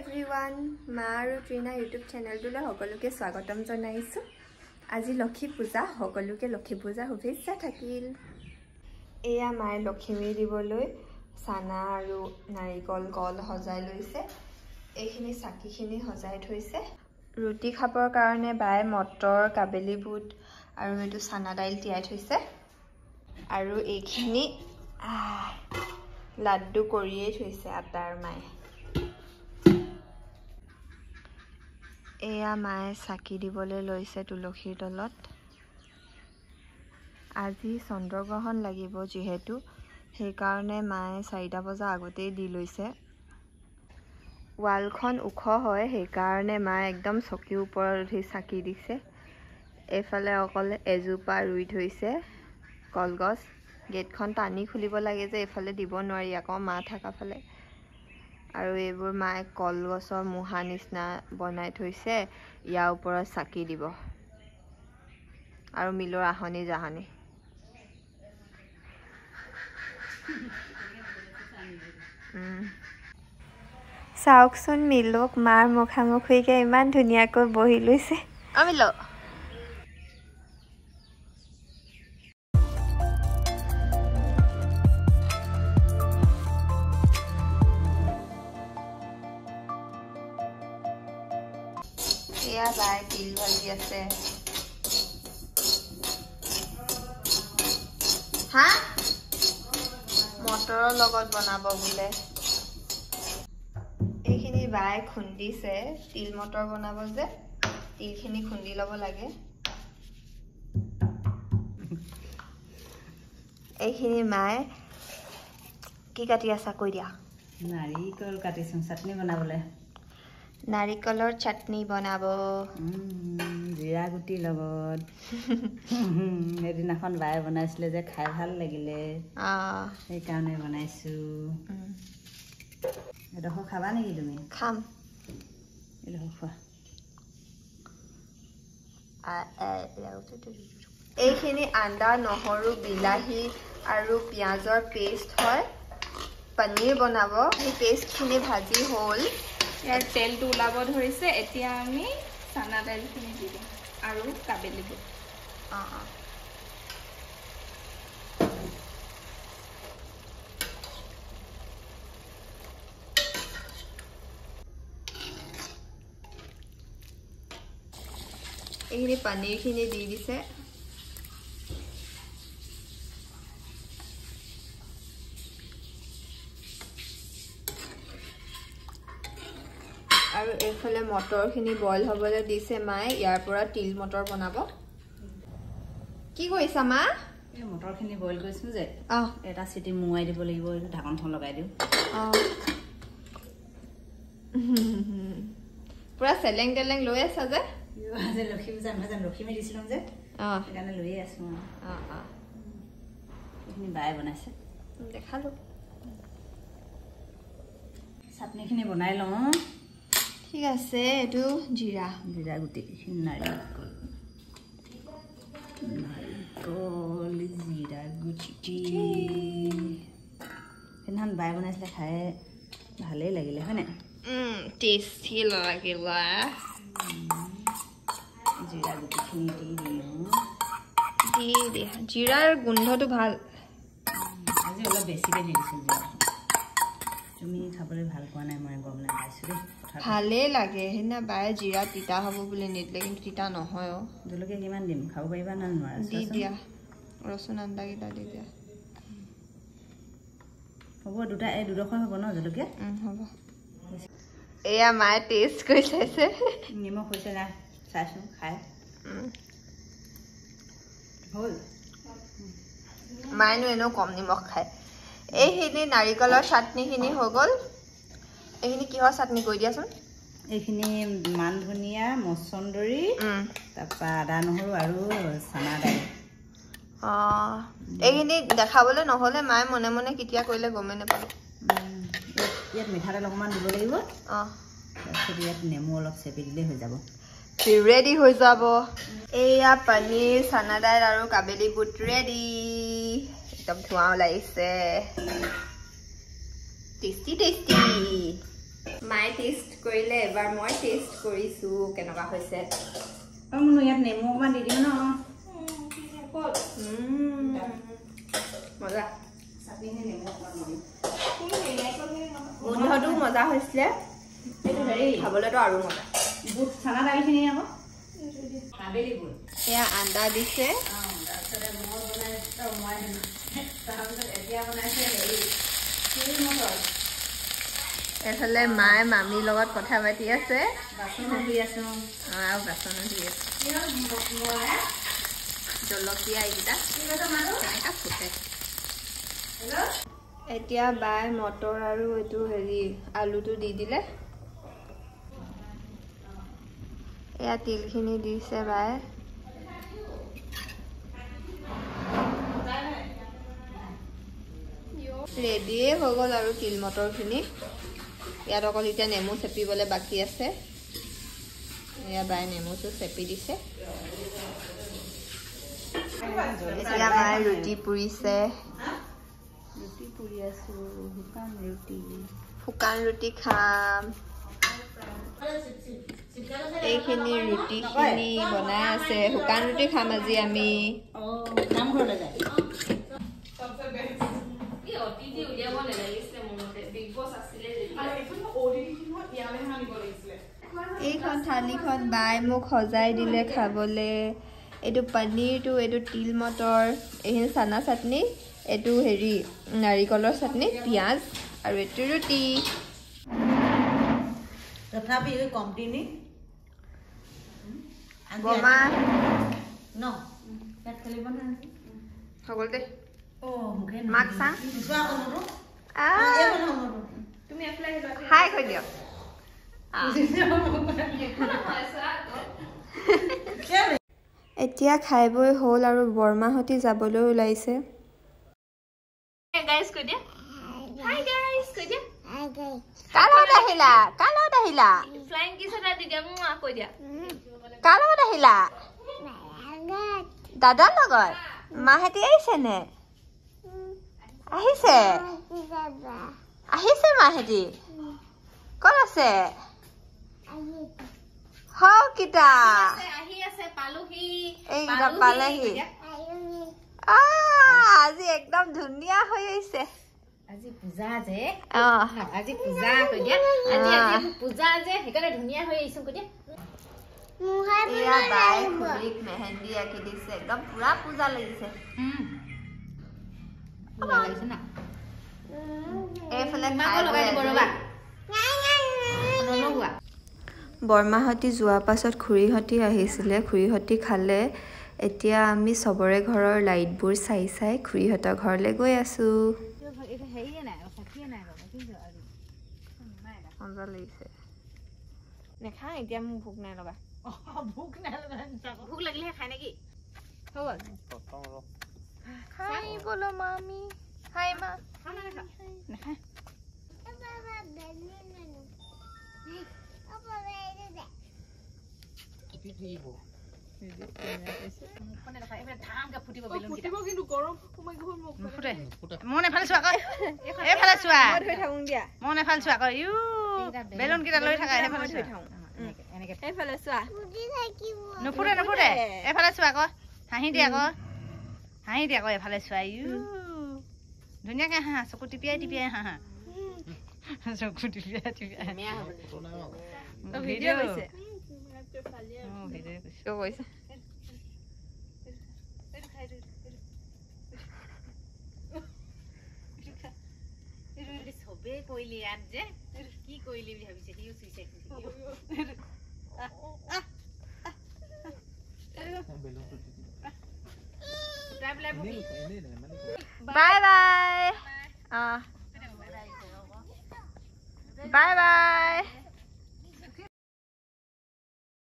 Everyone মা আৰু ট্ৰিনা YouTube চেনেলটোলৈ সকলোকে স্বাগতম জনাইছোঁ। আজি লক্ষী পূজা সকলোকে লক্ষী পূজাৰ শুভেচ্ছা থাকিল। এয়া মায়ে লখিমী দিবলৈ চানা আৰু নাৰিকল কল সজাই লৈছে। এইখিনি চাকিখিনি সজাই থৈছে। ৰুটি খাবৰ কাৰণে বায়ে মটৰ কাবেলী বুট আৰু এইটো চানা দাইল তিয়াই থৈছে। আৰু এইখিনি লাড্ডু কৰিয়েই থৈছে আটাৰ মায়ে। এয়া মায়ে চাকি দিবলৈ লৈছে তুলসীৰ তলত। আজি চন্দ্ৰগ্ৰহণ লাগিব যিহেতু সেইকাৰণে মায়ে চাৰিটা বজা আগতেই দি লৈছে। ৱালখন ওখ হয় সেইকাৰণে মায়ে একদম চকীৰ ওপৰত উঠি চাকি দিছে। এইফালে অকলে এজোপা ৰুই থৈছে কলগছ। গেটখন টানি খুলিব লাগে যে এইফালে দিব নোৱাৰি আকৌ মা থকা ফালে। আৰু এইবোৰ মায়ে কলগছৰ মুহা নিচিনা বনাই থৈছে ইয়াৰ ওপৰত চাকি দিব। আৰু মিলৰ আহনি জাহনি। চাওকচোন মিলক মাৰ মুখামুখিকৈ ইমান ধুনীয়াকৈ বহি লৈছে। অ মিল। এয়া বাই তিল ভাজি আছে হা মটৰৰ লগত বনাব বোলে এইখিনি বাই খুন্দিছে তিল মটৰ বনাব যে তিলখিনি খুন্দি ল'ব লাগে এইখিনি মায়ে কি কাটি আছা কৈ দিয়া নাৰিকল কাটিছোঁ চাটনি বনাবলৈ নাৰিকলৰ চাটনি বনাব। জিৰা গুটিৰ লগত। সেইদিনাখন বায়ে বনাইছিলে যে খাই ভাল লাগিলে। সেইকাৰণে বনাইছোঁ। এডোখৰ খাবা নেকি তুমি? খাম। এডোখৰ খোৱা। এইখিনি আদা নহৰু বিলাহী আৰু পিঁয়াজৰ পেষ্ট হয়। পনীৰ বনাব। সেই পেষ্টখিনি ভাজি হ'ল। ইয়াৰ তেলটো ওলাব ধৰিছে এতিয়া আমি চানা দাইলখিনি দি দিম আৰু কাবেলি বুট অঁ অঁ। এইখিনি পনীৰখিনি দি দিছে। আৰু এইফালে মটৰখিনি বইল হ'বলৈ দিছে মায়ে। ইয়াৰ পৰা তিল মটৰ বনাব। কি কৰিছা মা? এই মটৰখিনি বইল কৰিছোঁ যে। অঁ এটা চিটি মোৱাই দিব লাগিব ঢাকনখন লগাই দিওঁ। অঁ পুৰা চেলেং তেলেং লৈ আছা যে? আজি লক্ষী পূজা নহয় জানো? লক্ষীমী দিছিলোঁ যে। অঁ সেইকাৰণে লৈয়ে আছোঁ অঁ অঁ এইখিনি বায়ে বনাইছে। দেখালোঁ। চাটনিখিনি বনাই লওঁ ঠিক আছে এইটো জিৰা জিৰা গুটি নাৰিকল নাৰিকল জিৰা গুটি সেইদিনাখন বায়ে বনাইছিলে খাই ভালেই লাগিলে হয়নে টেষ্টি লাগিলা জিৰা গুটিখিনি দি দিওঁ দি দিয়া জিৰাৰ গোন্ধটো ভাল আজি অলপ বেছিকৈ দি দিছোঁ জিৰা তুমি খাবলৈ ভাল পোৱা নাই মই গম নাপাইছোঁ দেই। ভালেই লাগে সেইদিনা বায়ে জিৰা তিতা হ'ব বুলি নিদিলে কিন্তু তিতা নহয় অ' জলকীয়া কিমান দিম? খাব পাৰিবা না নোৱাৰা? দি। দিয়া ৰচুন আন্দাকেইটা দি দিয়া। হ'ব দুটা এই দুডোখৰ হ'ব ন জলকীয়া? হ'ব। এয়া মায়ে টেষ্ট কৰি চাইছে। নিমখ হৈছে নাই চাইছোঁ খাই। হ'ল? মায়েনো এনেও কম নিমখ খায়। এইখিনি নাৰিকলৰ চাটনিখিনি হৈ গ'ল। এইখিনি কিহৰ চাটনি কৈ দিয়াচোন? এইখিনি মান ধনিয়া মচন্দৰী তাৰপৰা আদা নহৰু আৰু চানা দাইল। অঁ এইখিনি দেখাবলৈ নহ'লে মায়ে মনে মনে কেতিয়া কৰিলে গমেই নাপালোঁ। ইয়াত মিঠাতেল অকণমান দিব লাগিব। অঁ। তাৰপিছত ইয়াত নেমু অলপ চেপি দিলেই হৈ যাব। ৰেডি হৈ যাব। এয়া পনীৰ চানা দাইল আৰু কাবেলী বুট ৰেডি একদম ধোঁৱা ওলাইছে। টেষ্টি টেষ্টি মায়ে টেষ্ট কৰিলে এবাৰ মই টেষ্ট কৰিছোঁ কেনেকুৱা হৈছে। অঁ মোৰ ইয়াত নেমু অকণমান দি দিওঁ ন। মজা। গোন্ধটো মজা হৈছিলে। এইটো হেৰি খাবলৈতো আৰু মজা। বুট চানা দাইলখিনি আকৌ। এয়া আন্দা দিছে। তাৰপিছতে মই বনাইছোঁ মই তাৰপিছত এতিয়া বনাইছে হেৰি মটৰ। এইফালে মায়ে মামীৰ লগত কথা পাতি আছে। আৰু বাচনো জলকীয়া এইকেইটা। ফুটে। এতিয়া বাই মটৰ আৰু এইটো হেৰি আলুটো দি দিলে। এয়া তিলখিনি দিছে বাই। ৰেডিয়ে হৈ গ'ল আৰু তিল মটৰখিনি। ইয়াত অকল এতিয়া নেমু চেপিবলৈ বাকী আছে। এয়া বাই নেমুটো চেপি দিছে। এতিয়া মায়ে ৰুটি পুৰিছে। ৰুটি পুৰি আছোঁ শুকান ৰুটি। শুকান ৰুটি খাম। এইখিনি ৰুটিখিনি বনাই আছে। শুকান ৰুটি খাম আজি আমি। অঁ নামঘৰলৈ যায়। এইখন থালিখন বাই মোক সজাই দিলে খাবলে। এইটো পনীৰটো এইটো তিল মটৰ এইখিনি চানা চাটনি এইটো হেৰি নাৰিকলৰ চাটনি পিঁয়াজ আৰু এইটো ৰুটি। তথাপি বমা। ন? মাক চাং। মোৰটো হাই কৈ দিয়ক। এতিয়া খাই বৈ হ'ল আৰু বৰমাহঁতি যাবলৈ ওলাইছে। কাৰ লগত আহিলা কাৰ লগত আহিলা কাৰ লগত আহিলা? দাদাৰ লগত? মাহেঁতি আহিছে নে? আহিছে? আহিছে মাহেঁতি ক'ত আছে হওক কিতা এইকেইটা পালেহি আহ, আজি একদম ধুনীয়া হৈ আহিছে আজি পূজা যে। অঁ। আজি পূজা কৈ দিয়া আজি আজি আমি পূজা যে। সেইকাৰণে ধুনীয়া হৈ আহিছো কৈ দিয়া এয়া বাই খুৰীক মেহেন্দি আঁকি দিছে। একদম পুৰা পূজা লাগিছে। পূজা লাগিছে না। এইফালে বৰমাহঁতি যোৱাৰ পাছত খুৰীহঁতি আহিছিলে খুৰীহঁতি খালে। এতিয়া আমি চবৰে ঘৰৰ লাইটবোৰ চাই চাই খুৰীহঁতৰ ঘৰলৈ গৈ আছোঁ। হেৰিয়ে নাই চাকিয়ে নাই ৰ'বা কিন্তু আৰু? মজা লাগিছে। নেখা এতিয়া মোৰ ভোক নাই লগা। ভোক নাই ভোক লাগিলেহে খাই নেকি? হৈ গ'ল খাই বোলো মামি। মন এফালে চোৱা এইফালে মন এফালে চোৱা আকৌ ইউ বেলুন কেইটা লৈ থাকা সেইফালে মই ধৰি চোৱা এইফালে এইফালে আকৌ হাঁহি দিয়ে আকৌ হাঁহি দিয়ে আকৌ এইফালে চোৱা ইউ ধুনীয়াকে হাঁহা চকু টিপিয়াই টিপিয়াই হাঁহা চকু টিপিয়াই টিপিয়াই ভিডিঅ' চবেই কৰিলি ইয়াত যে। কি কৰিলি বুলি ভাবিছে? সিও চুইছে ফুটাই পেলাই বহি বাই বাই অঁ বাই বাই